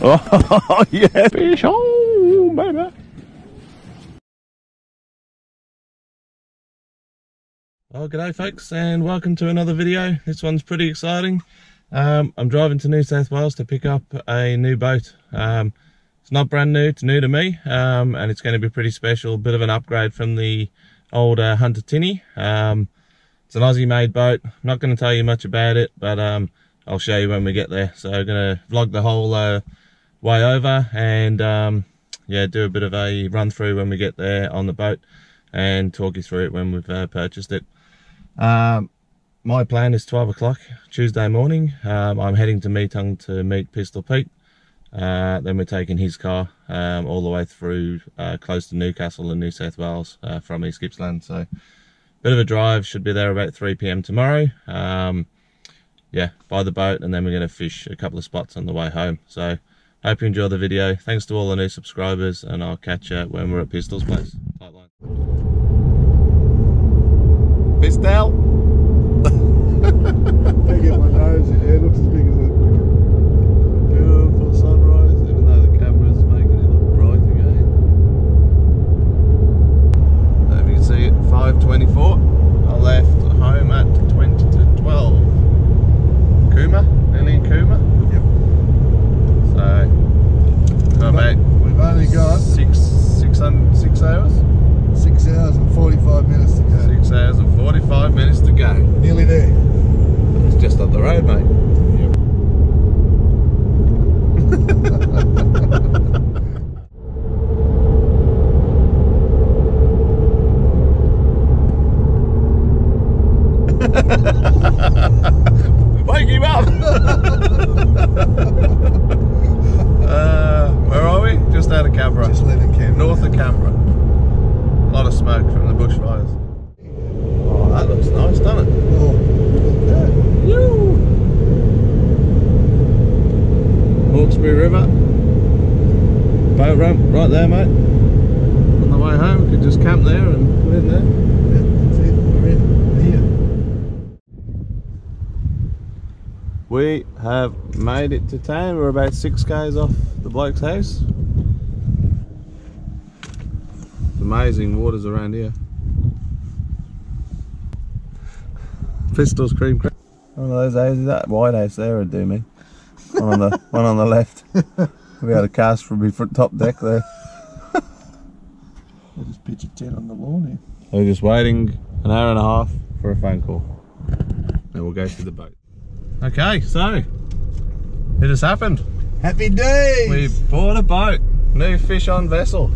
Oh, yeah. Fish on, baby. Well, g'day folks and welcome to another video. This one's pretty exciting. Um, I'm driving to New South Wales to pick up a new boat. Um, it's not brand new, it's new to me um, and it's going to be pretty special. Bit of an upgrade from the old uh, Hunter Tinny. Um, it's an Aussie made boat. I'm not going to tell you much about it, but um, I'll show you when we get there. So I'm going to vlog the whole uh, way over and um, yeah, do a bit of a run through when we get there on the boat and talk you through it when we've uh, purchased it. Um, my plan is 12 o'clock Tuesday morning. Um, I'm heading to Metung to meet Pistol Pete. Uh, then we're taking his car um, all the way through uh, close to Newcastle in New South Wales uh, from East Gippsland. So bit of a drive, should be there about 3 p.m. tomorrow. Um, yeah, by the boat and then we're going to fish a couple of spots on the way home. So hope you enjoy the video. Thanks to all the new subscribers and I'll catch you when we're at Pistol's place. Tight line. Pistol! I get my nose in there, it looks as big as a Beautiful sunrise, even though the camera's making it look bright again. There you can see it, 5.24. I left home at 20 to 12. Cooma, nearly in Cooma. Yep. So, got about We've only got six, six, hundred, six hours? six hours and 45 minutes to go. Six hours and 45 minutes to go. Nearly there. It's just up the road, mate. Wake him up! uh, where are we? Just out of Canberra. Just leaving Canberra. North of Canberra. A lot of smoke from the bushfires. Oh, that looks nice, doesn't it? Oh, Hawkesbury River. Boat ramp right there, mate. On the way home, we could just camp there and put in there. yeah, that's it. We're in here. We have made it to town. We're about six k's off the bloke's house. It's amazing waters around here. Pistols cream cream. One of those houses, that white house there would do me. One on the one on the left. We had a cast from my front top deck there. I just pitch a tent on the lawn here. We're just waiting an hour and a half for a phone call. Then we'll go to the boat. Okay, so it has happened. Happy days! We bought a boat, new fish on vessel.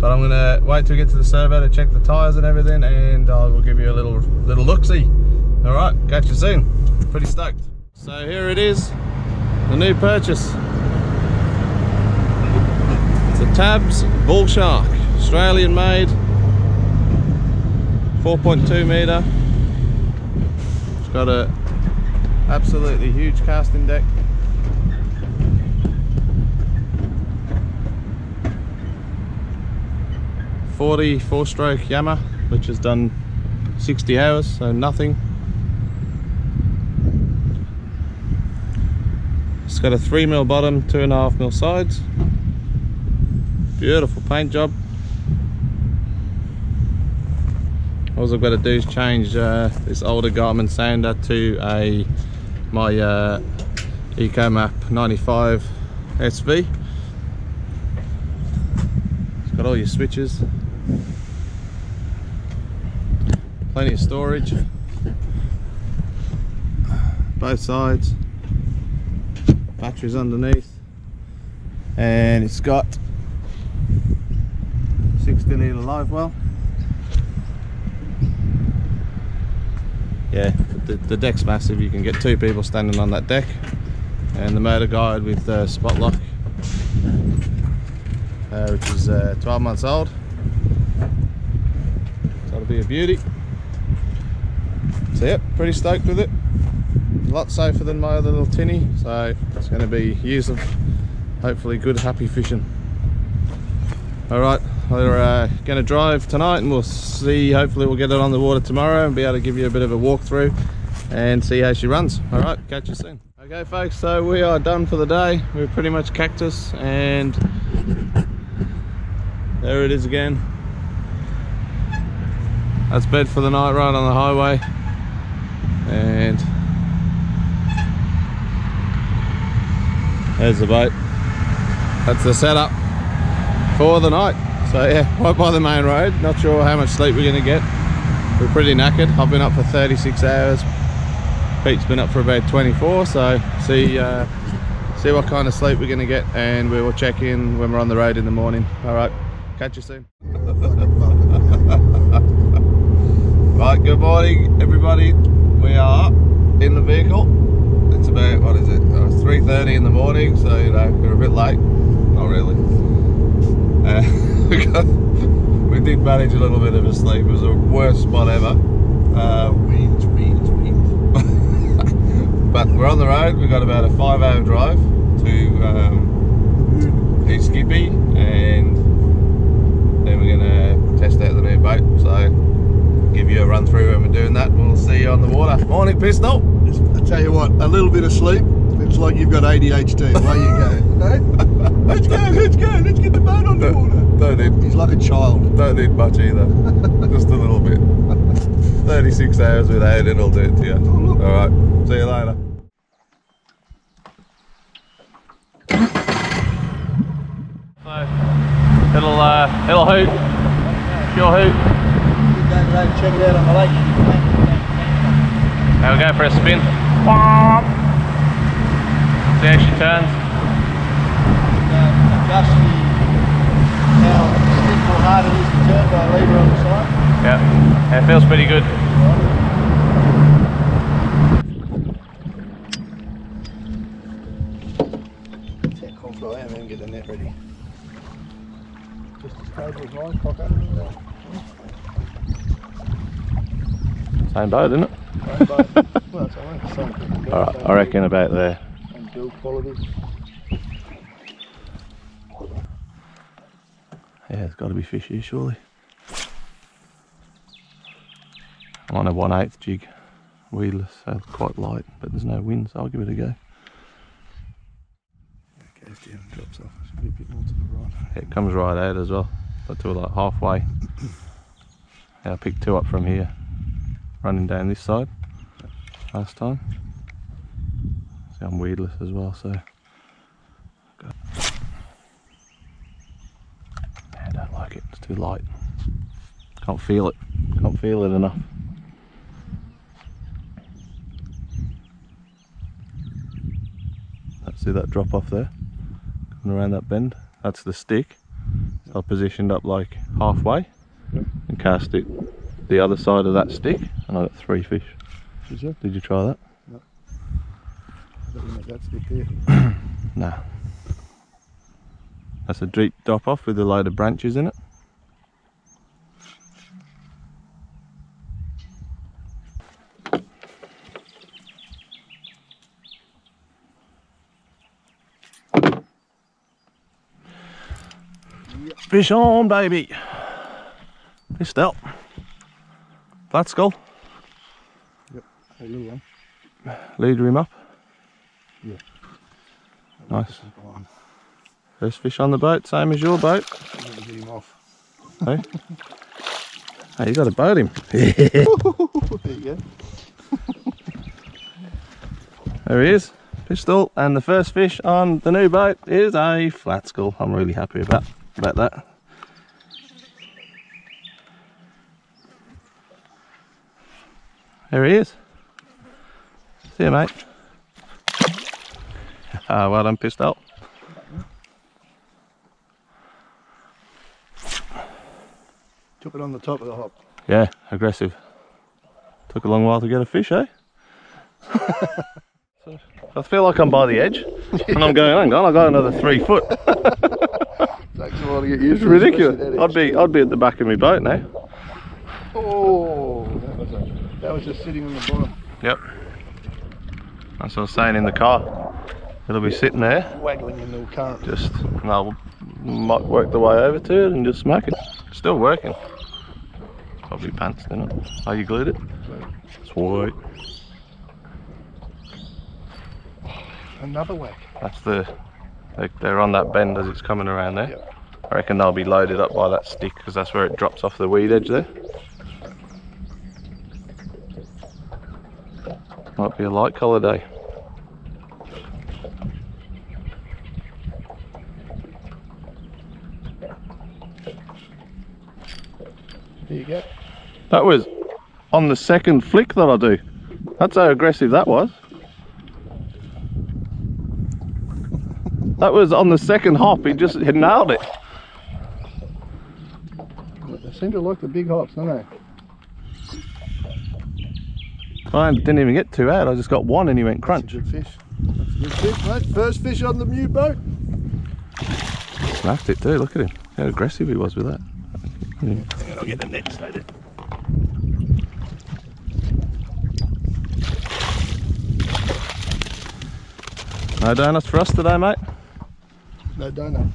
But I'm gonna wait till we get to the survey to check the tyres and everything and I will give you a little little look-see. Alright, catch you soon. Pretty stoked. So here it is, the new purchase. Tabs Bull Shark, Australian made, 4.2 metre. It's got a absolutely huge casting deck. Forty-four stroke Yamaha, which has done 60 hours, so nothing. It's got a three mil bottom, two and a half mil sides. Beautiful paint job. All I've got to do is change uh, this older Garmin sounder to a my uh, EchoMAP 95 SV. It's got all your switches, plenty of storage, both sides, batteries underneath, and it's got 60 litre live well. yeah, the, the deck's massive. You can get two people standing on that deck, and the MotorGuide with uh, spot lock, uh, which is uh, 12 months old. So that'll be a beauty. So yep, pretty stoked with it. A lot safer than my other little tinny, so it's going to be years of hopefully good, happy fishing. All right, we're uh, going to drive tonight and we'll see, hopefully we'll get it on the water tomorrow and be able to give you a bit of a walkthrough and see how she runs. All right, catch you soon. Okay, folks, so we are done for the day. We're pretty much cactus, and there it is again. That's bed for the night right on the highway. And there's the boat. That's the setup for the night. So yeah, right by the main road. Not sure how much sleep we're gonna get. We're pretty knackered. I've been up for 36 hours. Pete's been up for about 24. So see uh, see what kind of sleep we're gonna get, and we will check in when we're on the road in the morning. All right, catch you soon. right, good morning, everybody. We are in the vehicle. It's about what is it? Oh, it's 3:30 in the morning, so you know we're a bit late. Not really. Uh, we, did manage a little bit of a sleep. It was the worst spot ever. Winds. but we're on the road. We've got about a five-hour drive to um, East Skippy, and then we're gonna test out the new boat. So give you a run through when we're doing that. We'll see you on the water. Morning, pistol. I tell you what, a little bit of sleep, it's like you've got ADHD. Away you go. Let's go, let's go, let's get the boat on the water. Don't need, He's like a child. don't need much either. Just a little bit. 36 hours without it, will do it to you. look. All right. See you later. It'll uh, it'll hoot. Sure hoot. Check it out on the lake. Now we go for a spin. See how she turns. Adjust the, how stiff or hard it is to turn by a lever on the side. Yeah, it feels pretty good. That's how confident I am and get the net ready. Just as stable as mine, cock under. Same boat, isn't it? Same boat. well, it's only same. Alright, I reckon about there. And build quality. Yeah, there's got to be fish here, surely. I'm on a 1 8 jig, weedless, so quite light, but there's no wind, so I'll give it a go. It Goes down and drops off. Should be a bit more to the right. It comes right out as well, but to like halfway. Yeah, I picked two up from here, running down this side last time. I'm weedless as well, so. Yeah, I don't like it, it's too light. Can't feel it, can't feel it enough. Let's see that drop off there, coming around that bend. That's the stick. So I positioned up like halfway Yep. and cast it the other side of that stick, and I got three fish. Did you try that? I don't think that's stick there. Nah. That's a deep drop off with a load of branches in it. Fish on, baby. Fished out. Flat skull. A little one. Leader him up. Yeah. Nice. First fish on the boat, same as your boat. I'm gonna get him off. Hey, hey you got to boat him. there you go. There he is, pistol, and the first fish on the new boat is a flat skull. I'm really happy about about that. There he is. See you, mate. Ah, well done, pistol. Took it on the top of the hop. Yeah, aggressive. Took a long while to get a fish, eh? So, I feel like I'm by the edge, and I'm going, hang on, I got another three foot. Takes a while to get used It's to ridiculous. I'd be, I'd be at the back of my boat now. Oh, that was, a, that was just sitting on the bottom, Yep. That's what I was saying in the car. It'll be sitting there, waggling in the current. just, and I might work the way over to it and just smack it. Still working. Probably pants, didn't it? Oh, you glued it? Sweet. Another whack. That's the, they, they're on that bend as it's coming around there. Yep. I reckon they'll be loaded up by that stick because that's where it drops off the weed edge there. Might be a light colour day. There you go. That was on the second flick that I do. That's how aggressive that was. That was on the second hop, he just he nailed it. They seem to like the big hops, don't they? I didn't even get two out, I just got one and he went crunch. Good fish. That's a good fish, mate. First fish on the new boat. Smacked it too, look at him. How aggressive he was with that. I'll get the net started. No donuts for us today, mate. No donut.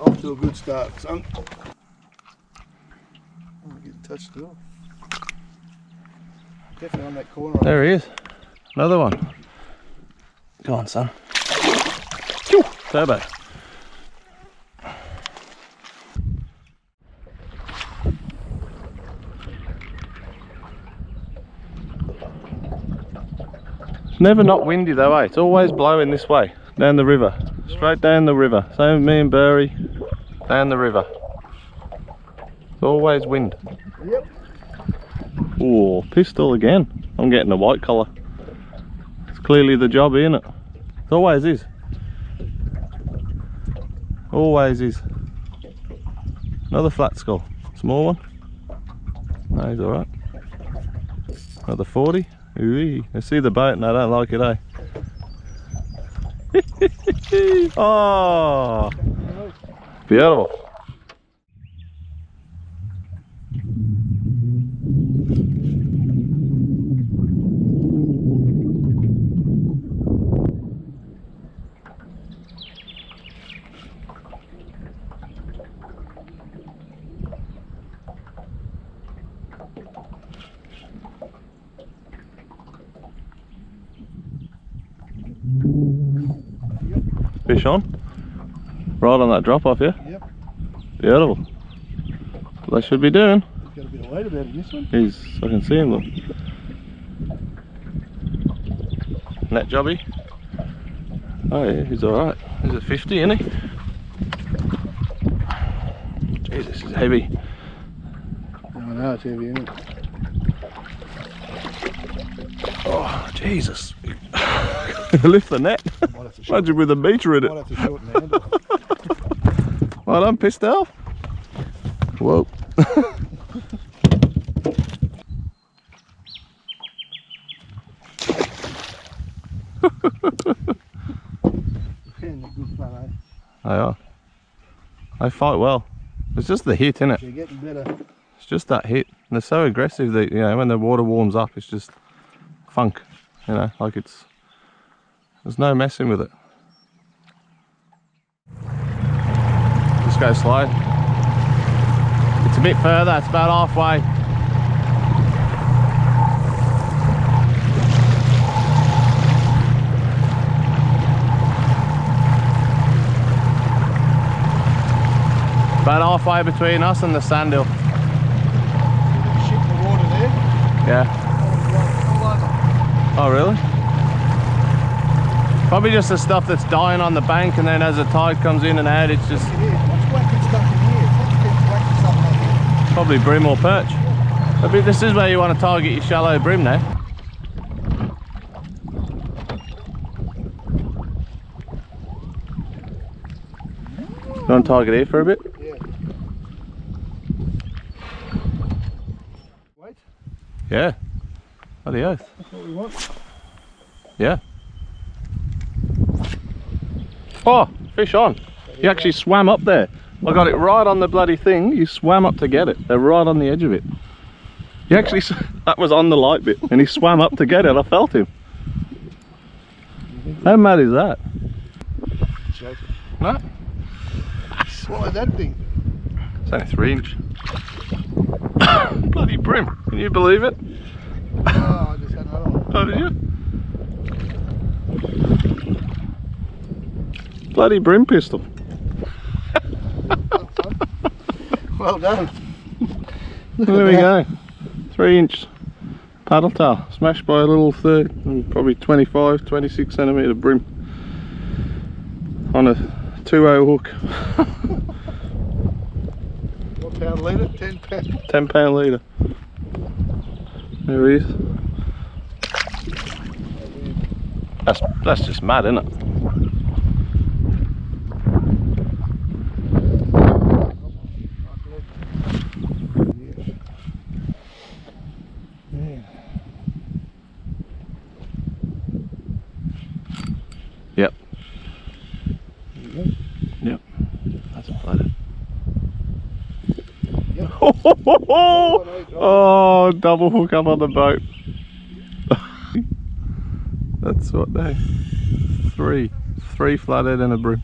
Off to a good start, son. Oh, get touched it off. Definitely on that corner. There he is. Another one. Go on, son. Turbo. Never not windy though, eh? It's always blowing this way, down the river. Straight down the river. Same with me and Burry. Down the river. It's always wind. Yep. Oh, pistol again. I'm getting a white colour. It's clearly the job, isn't it? It always is. Always is. Another flat skull. Small one. No, he's alright. Another 40. Ooh, I see the boat and I don't like it, eh? oh, beautiful. Fish on. Right on that drop off, yeah? Yep. Beautiful. What they should be doing. He's Got a bit of weight about it, this one. He's, I can see him look. Net jobby. Oh yeah, he's alright. He's a 50, isn't he? Jesus, he's heavy. I know it's heavy, isn't it? Oh, Jesus. Lift the net. Might have to shorten, Imagine with a meter in it. might have to shorten the handle. Well done, pissed off. Whoa. And a good fun? They are. They fight well. It's just the hit, innit? They're getting better. It's just that hit. And they're so aggressive that, you know, when the water warms up, it's just funk. You know, like it's, there's no messing with it. Go slow. It's a bit further, it's about halfway. About halfway between us and the sand hill. Shit the water there. Yeah. Oh, really? Probably just the stuff that's dying on the bank, and then as the tide comes in and out, it's just Here, what's whacking stuff in here? What's keeps whacking stuff up here? Probably bream or perch. I mean, this is where you want to target your shallow bream now. You want to target here for a bit? Yeah. Wait, Yeah. Bloody oath. that's what we want. Yeah. Oh, fish on. He actually swam up there. I got it right on the bloody thing. You swam up to get it. They're right on the edge of it. He actually, that was on the light bit, and he swam up to get it. I felt him. How mad is that? Joking. No, What is that thing? it's only three inch. bloody bream. Can you believe it? Oh, I just had another one. Oh, did you? bloody bream pistol. Well done. There we go. Three inch paddle tail smashed by a little third, probably 25, 26 centimetre bream on a 2 hook. One pound leader, ten pound. 10 pound leader. There he is. That's, that's just mad, isn't it? Yeah. Yep. There you Yep. That's a flathead. Oh, double hook up on the boat. That's what they. Three. Three flathead and a bream.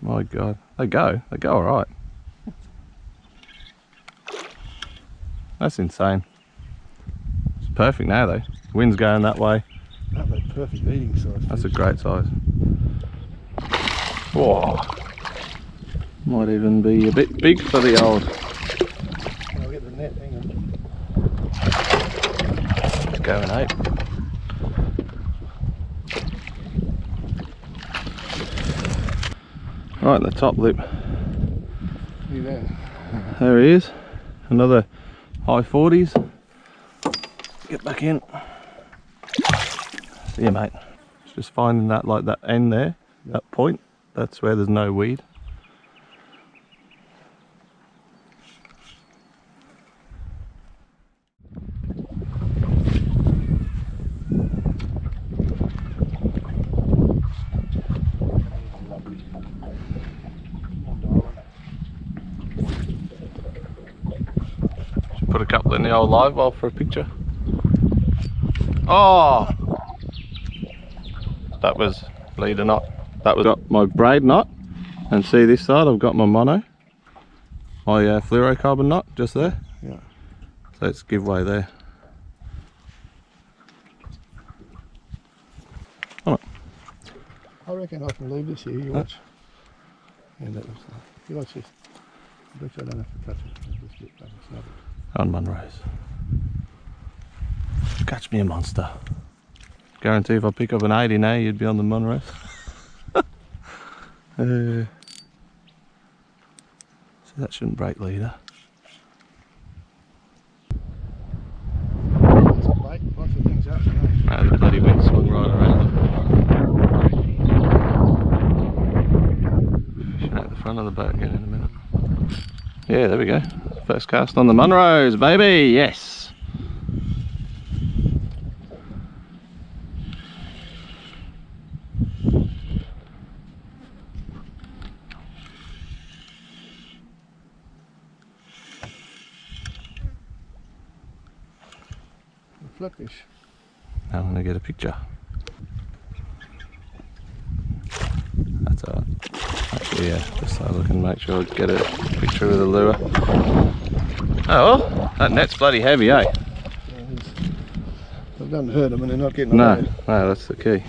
My god. They go. They go alright. That's insane. It's perfect now though. Wind's going that way. That was perfect eating size. That's a great size. Whoa. Might even be a bit big for the old. I'll get the net, hang on. It's going ape. Right, the top lip. See there. There he is. Another high 40s. Get back in. See you, mate. Just finding that, like that end there, that point. That's where there's no weed. Put a couple in the old live well for a picture. Oh! That was leader knot. That was got my braid knot. And see this side, I've got my mono. My uh, fluorocarbon knot just there. Yeah. So it's giveaway there. I reckon I can leave this here. You watch. And that looks like. You watch this. I bet you I don't have to touch it. I'll just get back and it. on Munros. Catch me a monster. Guarantee if I pick up an 80 now, you'd be on the Munros. uh, so that shouldn't break leader. No, the bloody wind swung right around. Fishing out the front of the boat again in a minute. Yeah, there we go. First cast on the Munros, baby. Yes. Flatfish. Now I'm gonna get a picture. That's alright. Actually, yeah, just so I and make sure I get a picture of the lure. Oh, well, that net's bloody heavy, eh? It doesn't hurt them and they're not getting No, away. no, that's the key.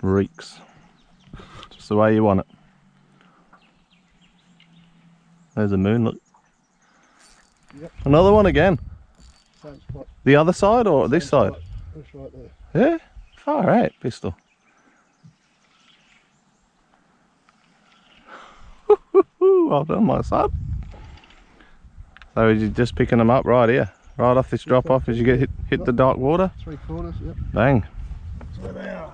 Reeks. The way you want it. There's a moon, look. Yep. Another one again. Same spot. The other side or this side? Right there. Yeah, far out, pistol. well done, my son. So you're just picking them up right here, right off this drop off as you get hit, hit the dark water. Three quarters, yep. Bang. So they are.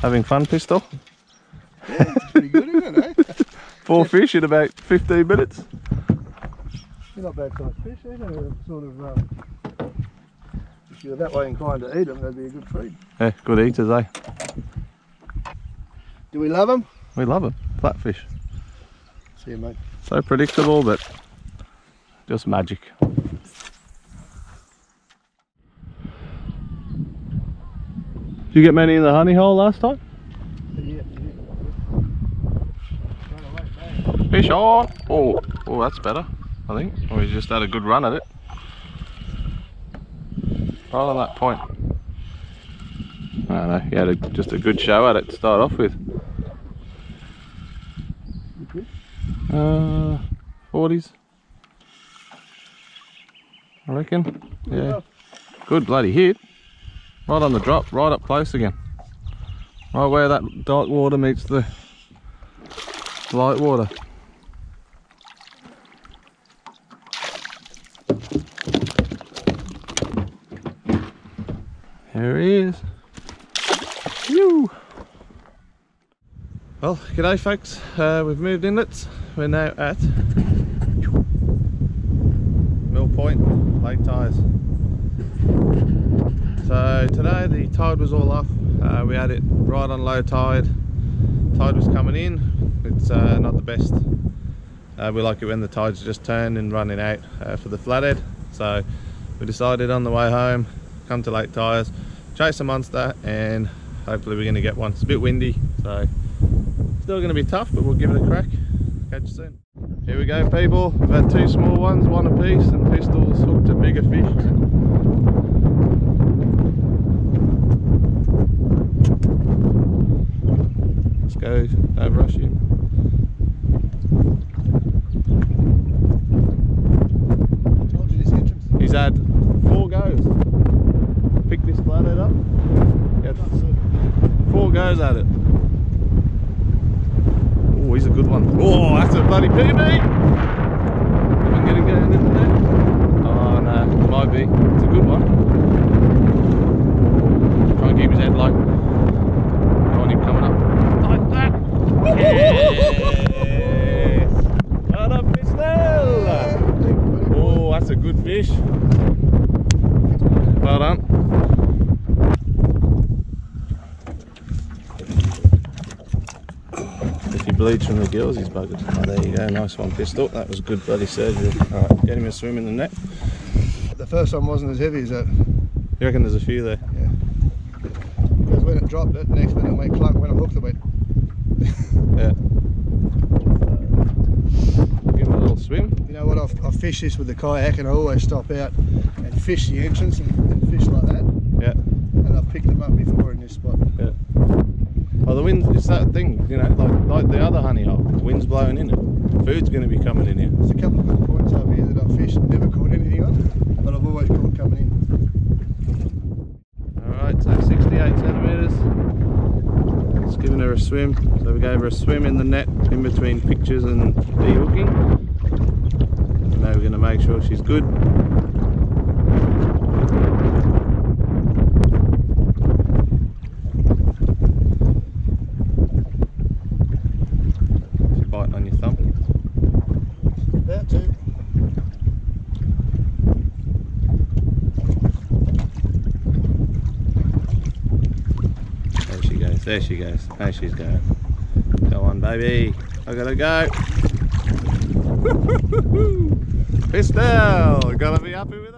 Having fun, pistol. Yeah, Pretty good, isn't it, eh? Four fish in about 15 minutes. They're not bad sized fish, eh? They're sort of, um, if you're that way inclined to eat them, they'd be a good feed. Yeah, good eaters, eh? Do we love them? We love them. Flatfish. See you, mate. So predictable, but just magic. You get many in the honey hole last time? Fish on! Oh, oh, that's better, I think. We just had a good run at it. Right on that point. I don't know, you had a, just a good show at it to start off with. Uh, 40s. I reckon. Yeah. Good bloody hit. Right on the drop, right up close again. Right where that dark water meets the light water. There he is. Phew. Well, g'day folks. Uh, we've moved inlets. We're now at Mill Point, Lake Tyers. So today the tide was all off. Uh, we had it right on low tide. Tide was coming in. It's uh, not the best. Uh, we like it when the tide's just turned and running out uh, for the flathead. So we decided on the way home, come to Lake Tyers, chase a monster and hopefully we're going to get one. It's a bit windy, so still going to be tough, but we'll give it a crack. Catch you soon. Here we go people. We've had two small ones, one apiece, and Pistols hooked a bigger fish. Let's don't rush him. Told you this entrance. He's had four goes. Pick this flathead up. He four goes at it. Oh, he's a good one. Oh, that's a bloody PB! If I can get him going in there. Oh no, might be. It's a good one. Try and keep his head low. Don't want him coming up like that. Yes! Well done, Pistol! Oh, that's a good fish. Well done. If he bleeds from the gills, he's buggered. Oh, there you go. Nice one, pistol. That was good bloody surgery. All right, get him a swim in the net. The first one wasn't as heavy as that. You reckon there's a few there? Yeah. Because when it dropped it, next minute it went clunk. When I hooked it, went. Yeah. Give him a little swim. You know what? I've, I've fished this with the kayak and I always stop out and fish the entrance and, and fish like that. Yeah. And I've picked them up before in this spot. Yeah. Well, the wind, it's that thing, you know, like, like the other honey hole. The wind's blowing in it. Food's going to be coming in here. There's a couple of good points over here that I've fished, never caught anything on, but I've always caught coming in. Alright, so 68 centimetres. Just giving her a swim. So we gave her a swim in the net in between pictures and de-hooking. Now we're going to make sure she's good. She's biting on your thumb. About to. There she goes, there. She's going. Go on, baby. I gotta go. Pistol! Gotta be happy with that.